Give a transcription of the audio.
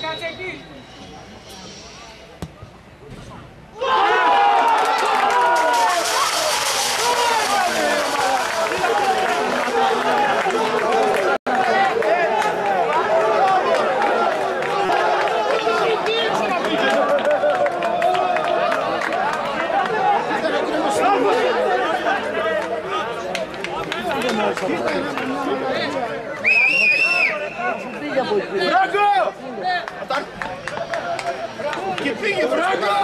Κάτσε εκεί! Φράγκο! Και πήγε Φράγκο!